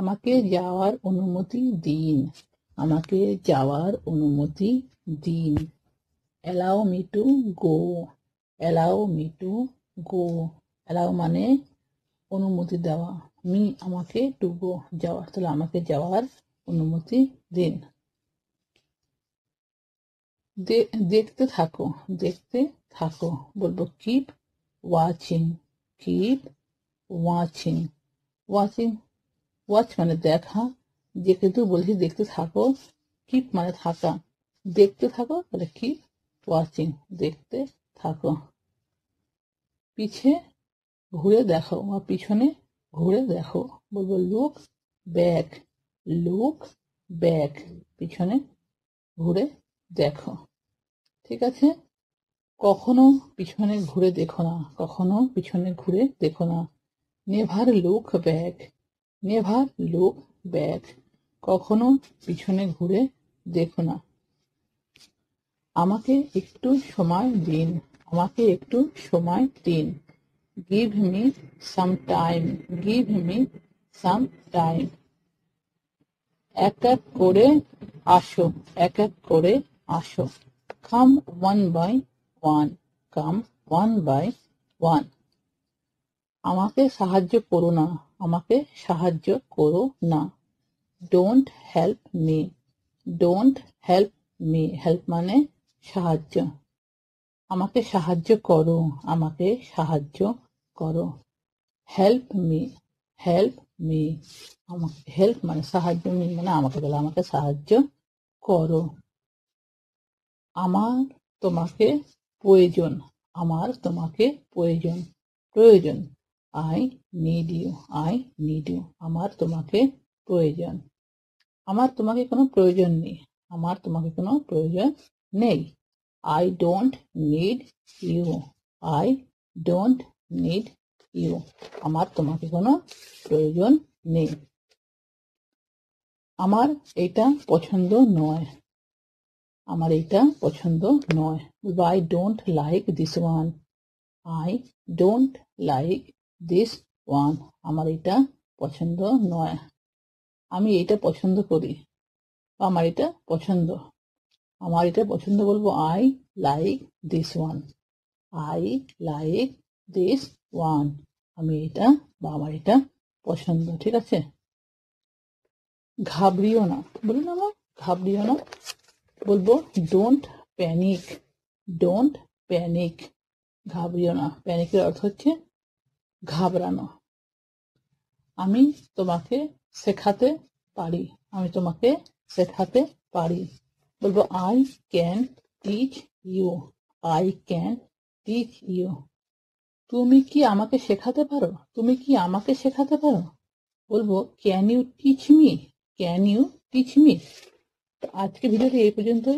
আমাকে যাওয়ার অনুমতি দিন। আমাকে যাওয়ার অনুমতি দিন। Allow me to go allow me to go allow মানে অনুমতি দেওয়া। মি আমাকে টু গো যাওয়ার। তাহলে আমাকে যাওয়ার অনুমতি দিন। দেখতে থাকো। দেখতে থাকো। বলব keep watching keep watching watching watch মানে দেখা যেহেতু বলছি দেখতে থাকো কিপ মানে থাকা। দেখতে থাকো তাহলে কিপ ওয়াচিং দেখতে থাকো। পিছে ঘুরে দেখো বা পিছনে ঘুরে দেখো। বলব লুক ব্যাক লুক ব্যাক পিছনে ঘুরে দেখো। ঠিক আছে? কখনো পিছনে ঘুরে দেখো না, কখনো পিছনে ঘুরে দেখো না। Never look back never look back কখনো পিছনে ঘুরে দেখো না। আমাকে একটু সময় দিন, আমাকে একটু সময় দিন। Give me some time give me some time এক এক করে আসো, এক এক করে আসো। Come one by one come one by one আমাকে সাহায্য করো না, আমাকে সাহায্য করো না। Don't help me don't help me help মানে সাহায্য। আমাকে সাহায্য করো, আমাকে সাহায্য করো। হেল্প মি হেল্প মি আমাকে হেল্প মানে সাহায্য মি মানে আমাকে বলে, আমাকে সাহায্য করো। আমার তোমাকে প্রয়োজন, আমার তোমাকে প্রয়োজন প্রয়োজন। I need you I need you আমার তোমাকে প্রয়োজন। আমার তোমাকে কোনো প্রয়োজন নেই। আমার তোমাকে কোনো প্রয়োজন নেই। I don't need you I don't need you আমার তোমাকে কোনো প্রয়োজন নেই। আমার এটা পছন্দ নয়। আমার এটা পছন্দ নয়। I don't like this one I don't like this one আমার এটা পছন্দ নয়। আমি এটা পছন্দ করি। আমার এটা পছন্দ। আমার এটা পছন্দ বলব I like this one I like this one আমি এটা বা আমার এটা পছন্দ, ঠিক আছে? ঘাবড়িও না। বলুন আমার ঘাবড়িও না। বলব ডোন্ট প্যানিক ডোন্ট প্যানিক ঘাবড়িও না। প্যানিকের অর্থ হচ্ছে ঘাবড়ানো। আমি তোমাকে শেখাতে পারি। আমি তোমাকে শেখাতে পারি। বলব I can teach you I can teach you তুমি কি আমাকে শেখাতে পারো? তুমি কি আমাকে শেখাতে পারো? বলব can you teach me can you teach me আজকে ভিডিওটি এই পর্যন্তই।